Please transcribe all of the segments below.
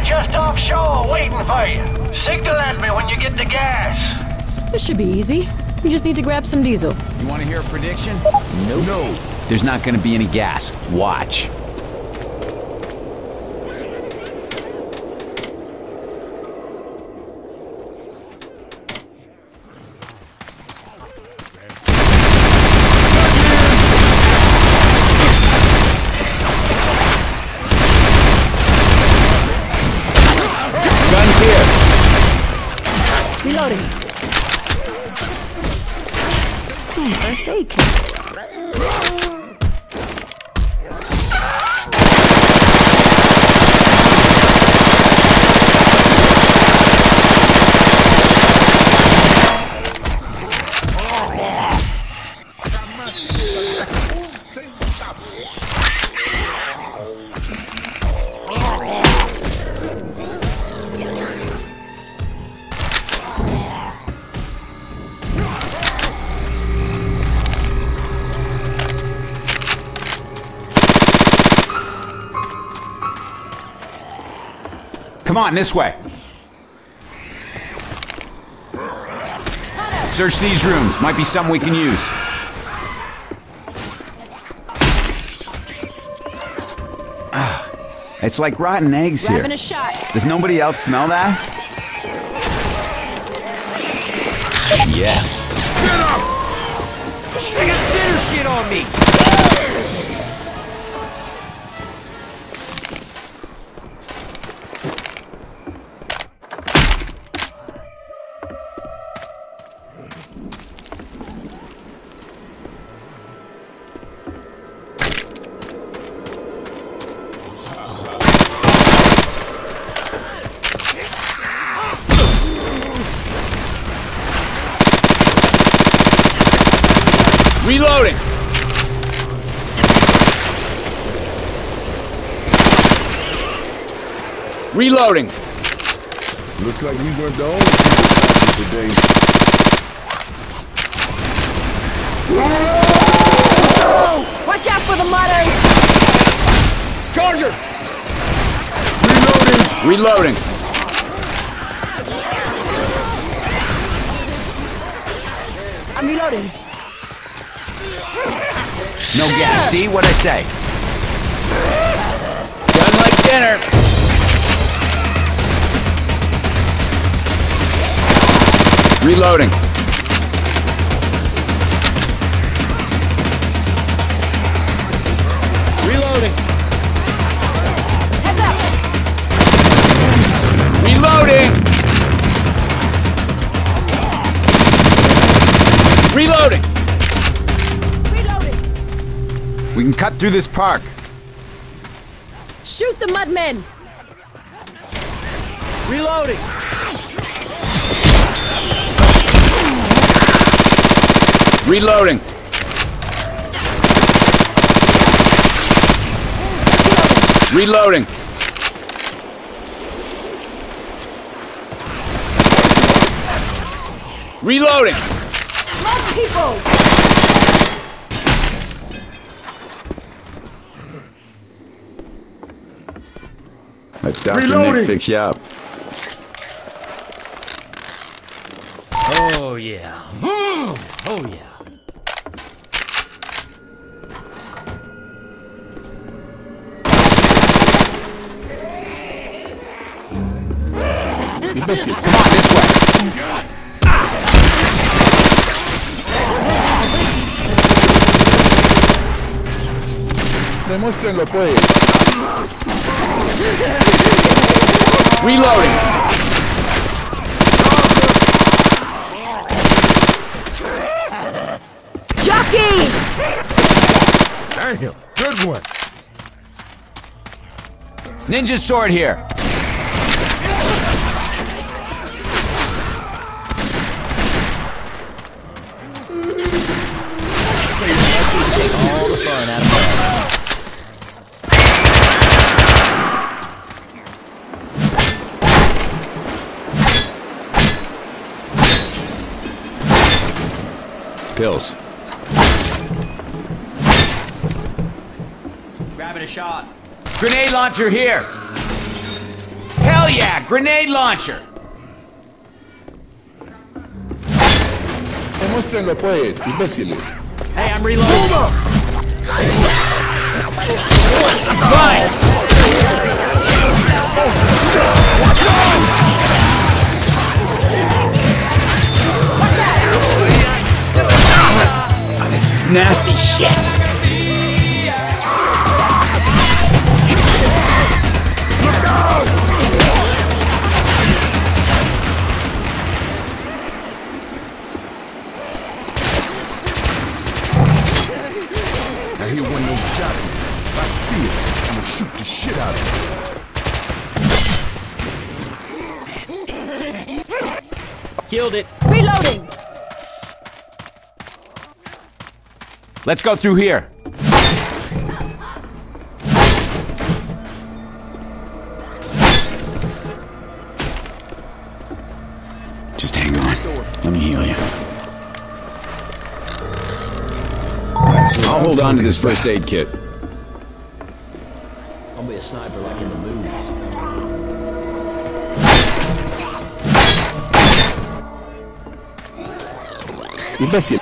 They're just offshore waiting for you. Signal at me when you get the gas. This should be easy. We just need to grab some diesel. You want to hear a prediction? Nope. No. There's not going to be any gas. Watch. On, this way. Search these rooms. Might be something we can use. Ah, it's like rotten eggs here. Grabbing a shot. Does nobody else smell that? Yes. Reloading. Reloading. Looks like we weren't the only people today. Watch out for the mutters! Charger! Reloading! Reloading. I'm reloading. No gas. See what I say? Done like dinner. Reloading. Reloading! Heads up! Reloading. Reloading. We can cut through this park. Shoot the mudmen! Reloading! Reloading. Reloading. Reloading. Most people! Dr. Reloading. Nick fix you Ninja sword here. All the fun out of that. Pills. Grabbing a shot. Grenade launcher here. Hell yeah! Grenade launcher! Demuéstrenlo pues, imbéciles. Hey, I'm reloading. Is nasty shit! Killed it. Reloading. Let's go through here. Just hang on. Let me heal you. I'll hold on to this first aid kit. Imbécil.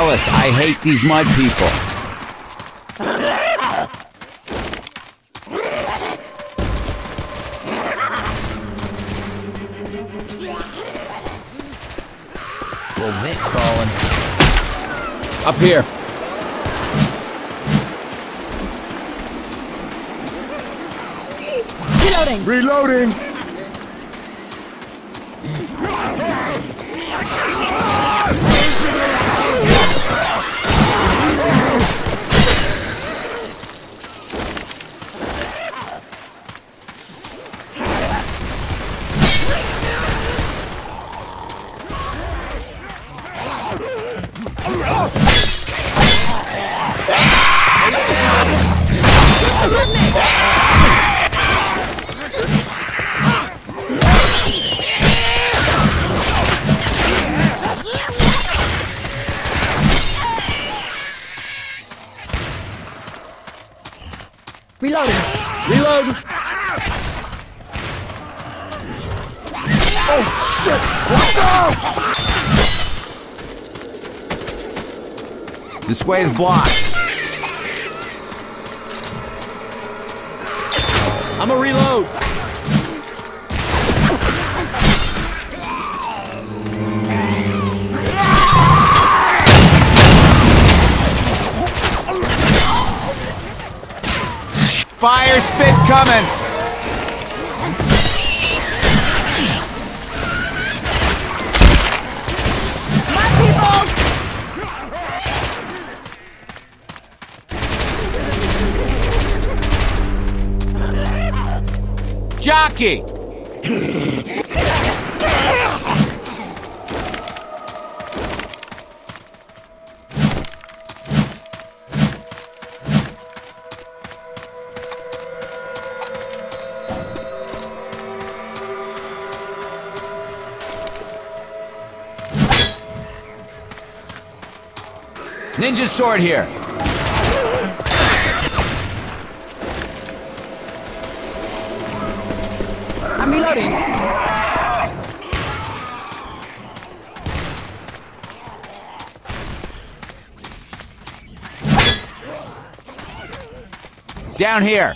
Ellis. I hate these mud people. Here. Reloading. Reloading. Reloading. Way is blocked. I'm a reload. Fire spit coming. Jockey. Ninja sword here. Down here.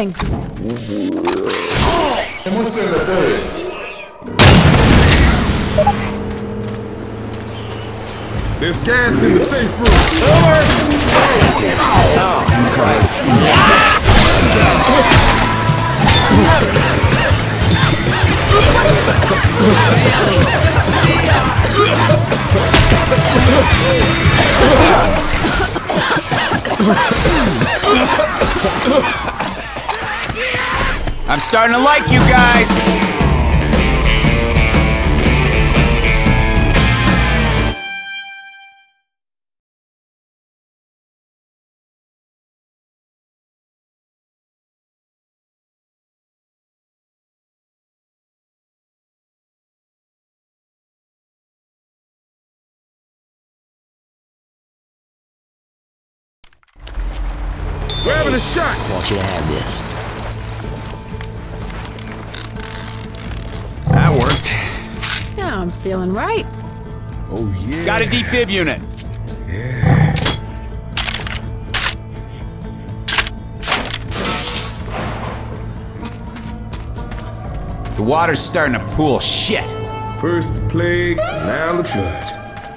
Reloading. Demuéstrenlo pues. There's gas in the safe room. I'm starting to like you guys. Grabbing a shot. Want you to have this. Worked. Now I'm feeling right. Oh yeah. Got a defib unit. Yeah. The water's starting to pool shit. First the plague, now the flood.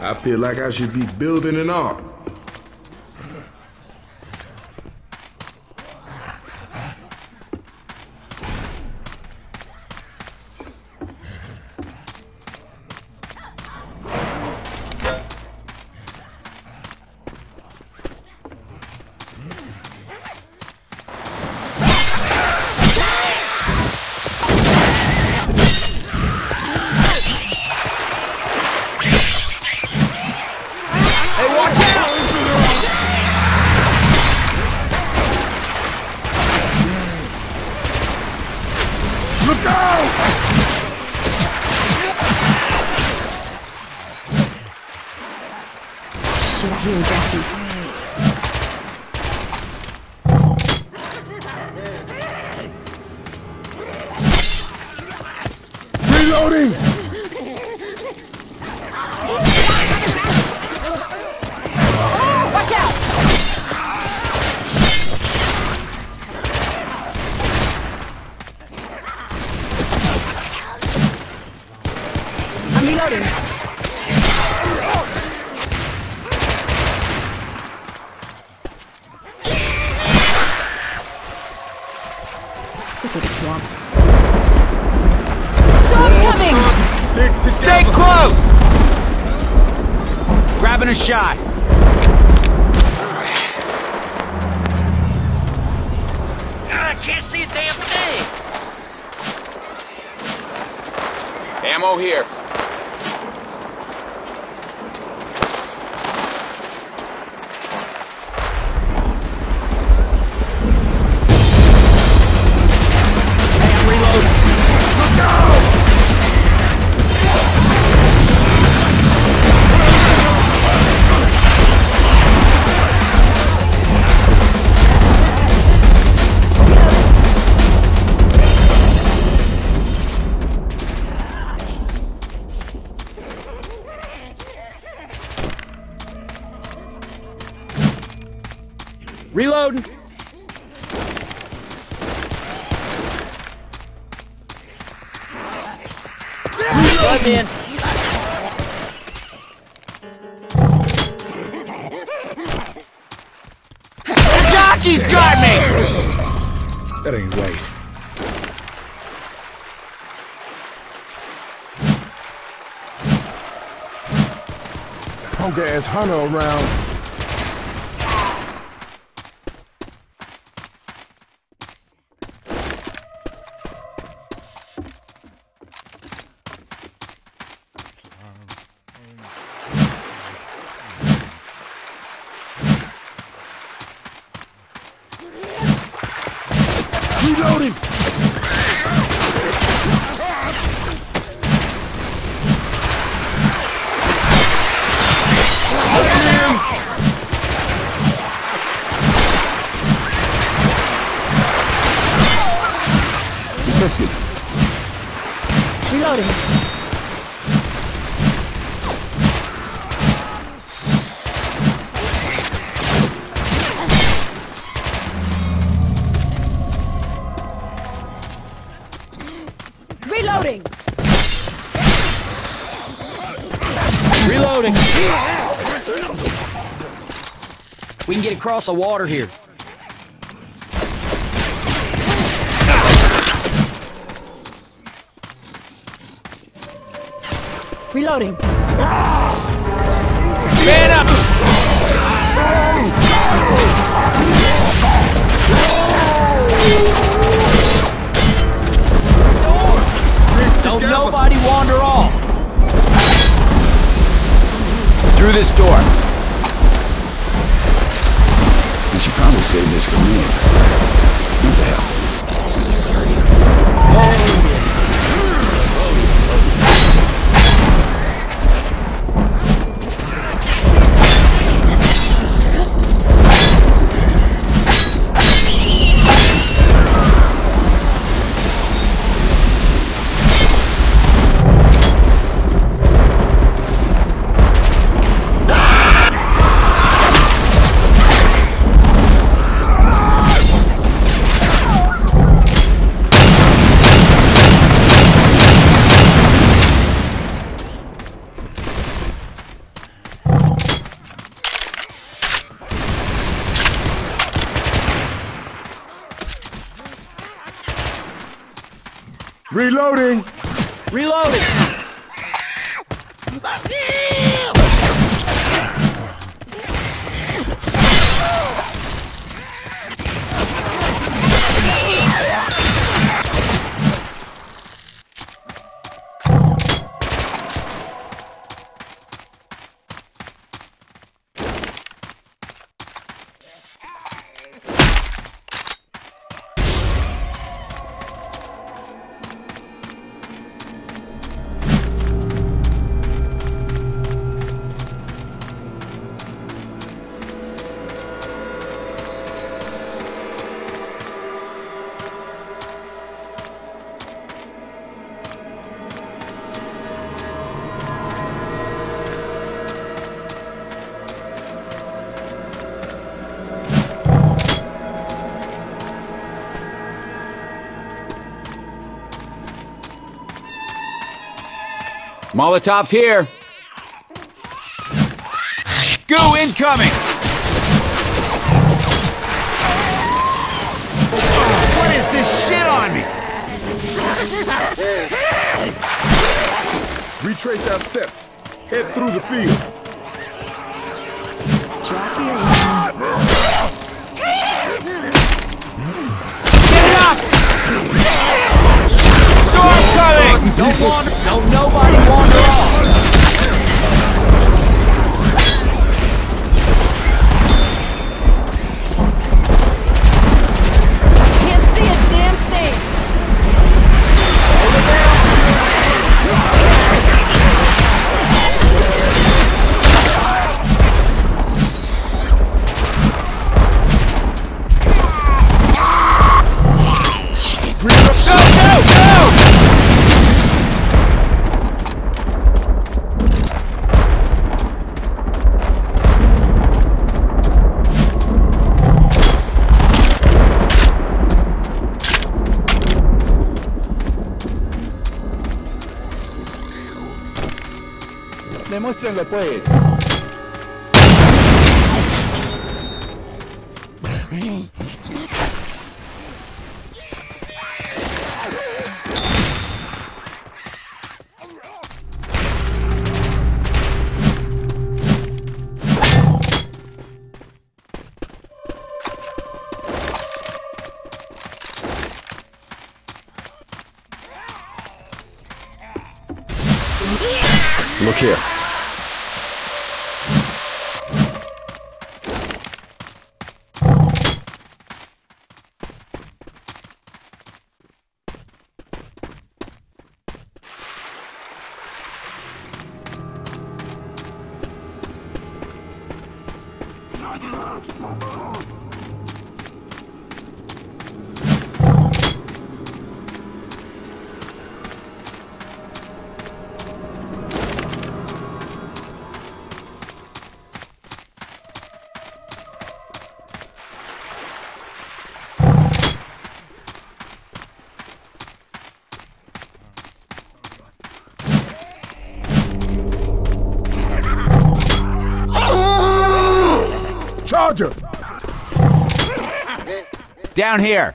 I feel like I should be building an ark. Shit, I hear Ass hunter around. Across the water here. Reloading. Man up! Don't nobody wander off. Through this door. You should probably save this for me. Molotov here. Goo incoming! What is this shit on me? Retrace our steps. Head through the field. Get it up! Don't wander. Don't nobody wander off. Demuéstrenlo pues. きかな down here.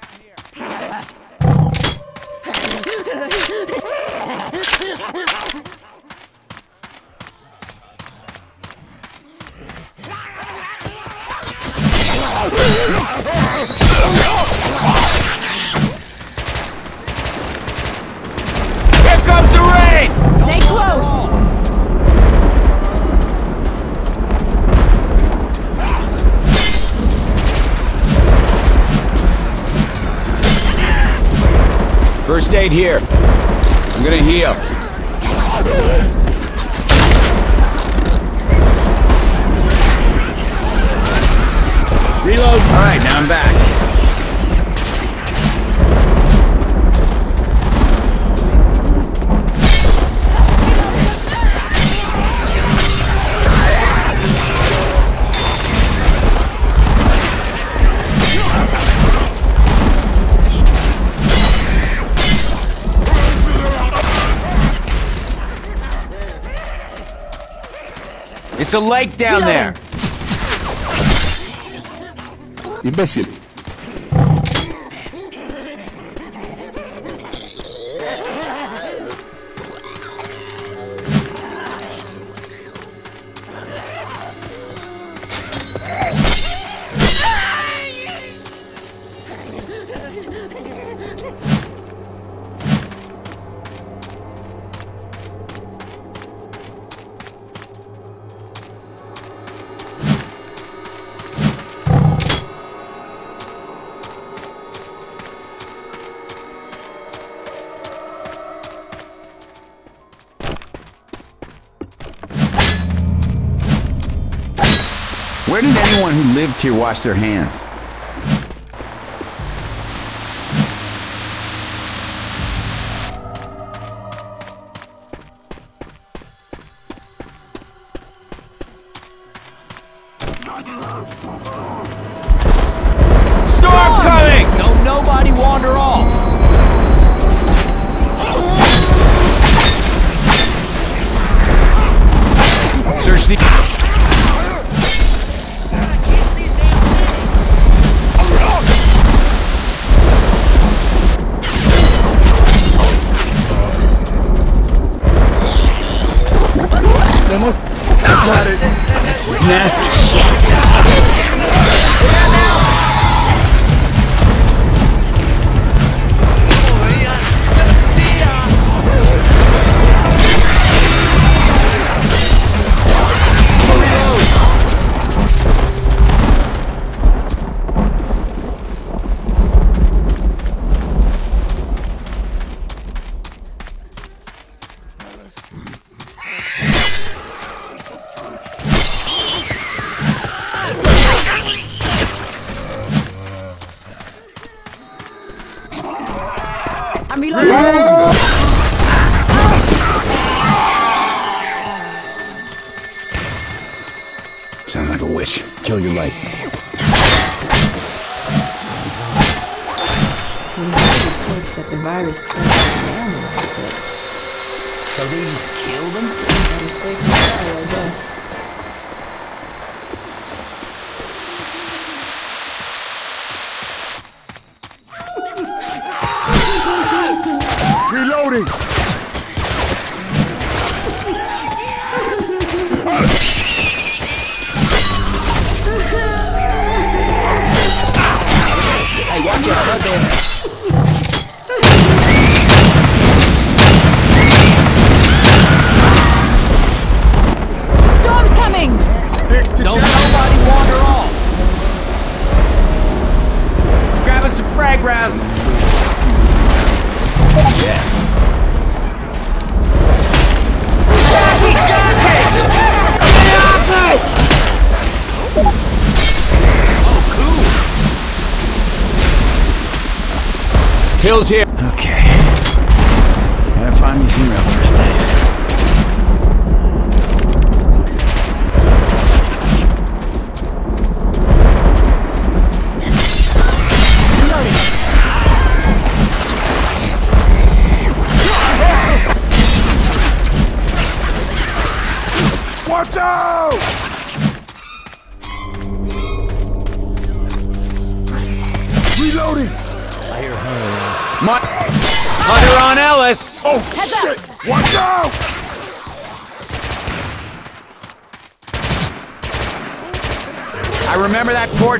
First aid here. I'm gonna heal. Reload. All right, now I'm back. It's a lake down there. Imbécil. live to wash their hands.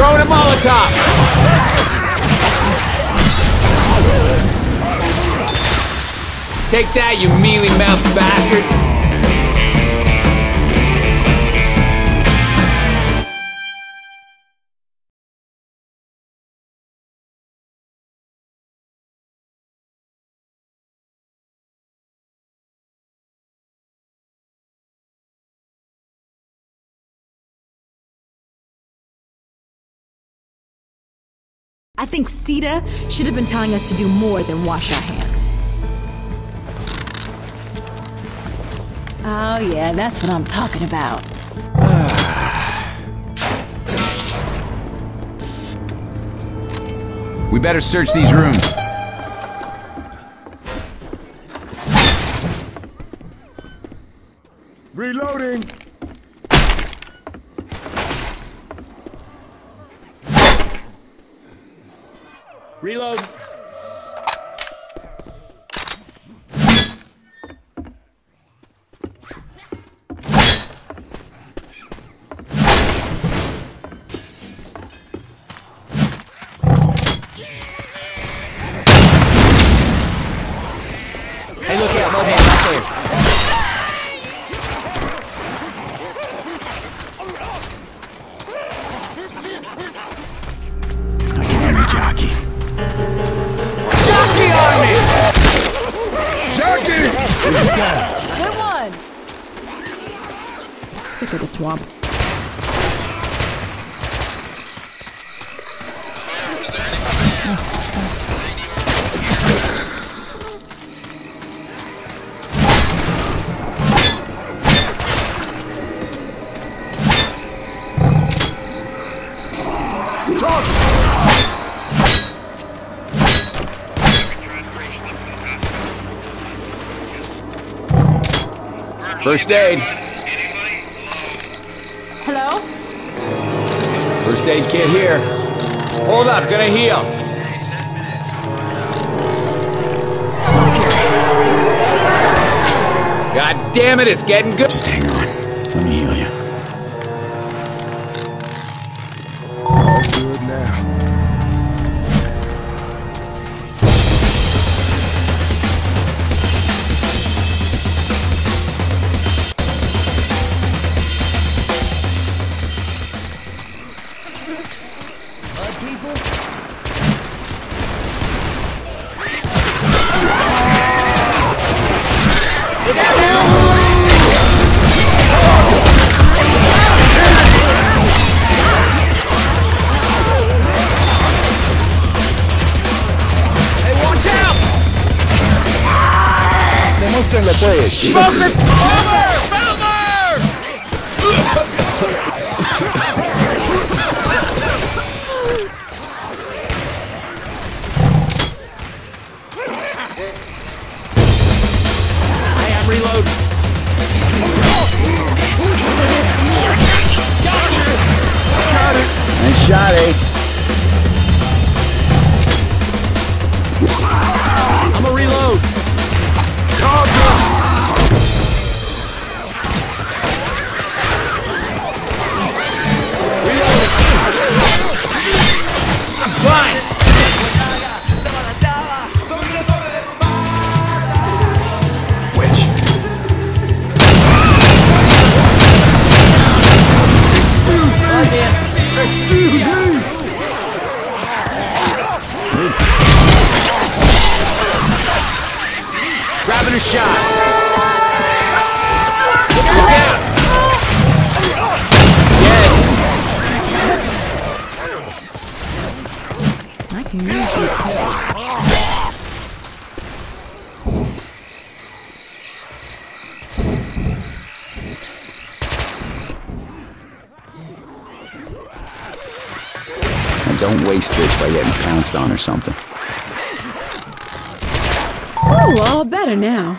Throwing a Molotov! Take that, you mealy-mouthed bastards! I think CDC should have been telling us to do more than wash our hands. Oh, yeah, that's what I'm talking about. We better search these rooms. Reloading! Reload. First aid. Hello? First aid kit here. Hold up, gonna heal. God damn it, it's getting good. Just hang on. Bombe. Waste this by getting pounced on or something. Oh, all better now.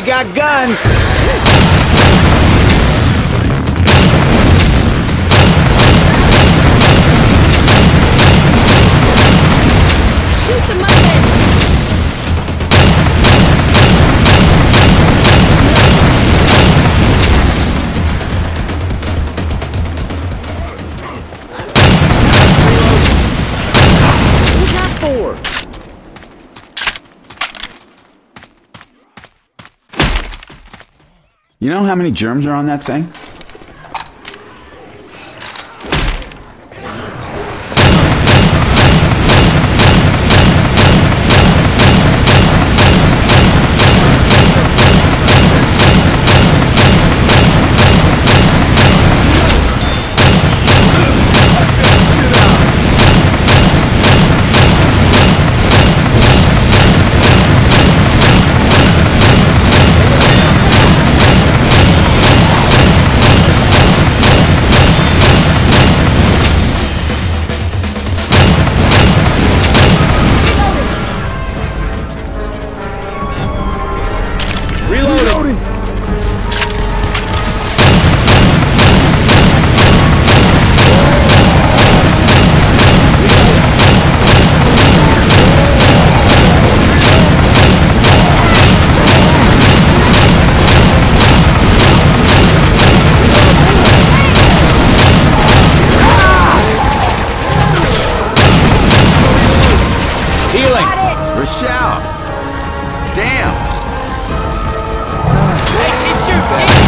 We got guns. You know how many germs are on that thing? Healing! Rochelle! Damn! North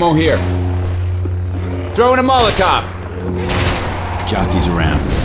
Ammo here. Throwing a Molotov. Jockey's around.